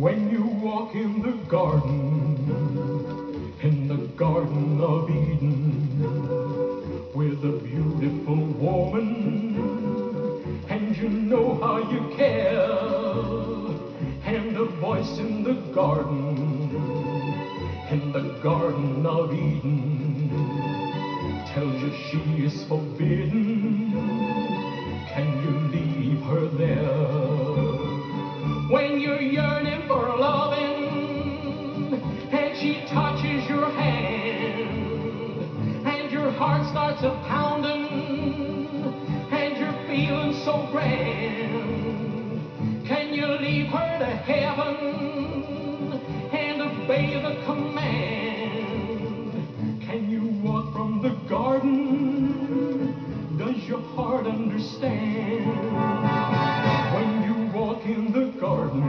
walk in the garden, in the Garden of Eden, with a beautiful woman, and you know how you care, and a voice in the garden, in the Garden of Eden, tells you she is forbidden. Heart starts a pounding, and you're feeling so grand. Can you leave her to heaven and obey the command? Can you walk from the garden? Does your heart understand? When you walk in the garden,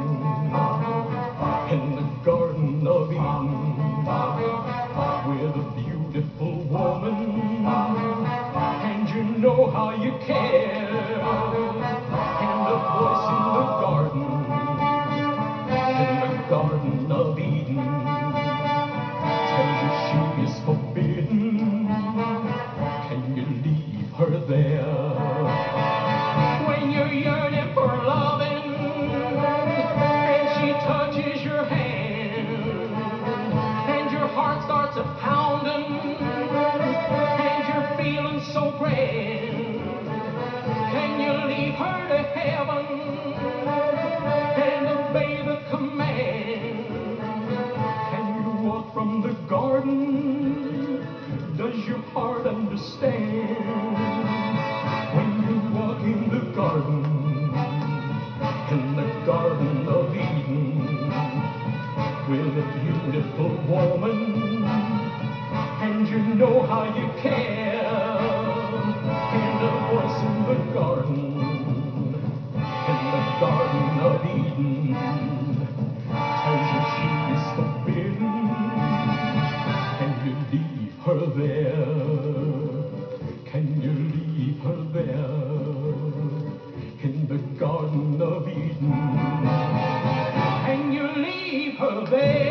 know how you care, your heart understand? When you walk in the garden, in the Garden of Eden, with a beautiful woman, and you know how you care, her there? Can you leave her there in the Garden of Eden? Can you leave her there?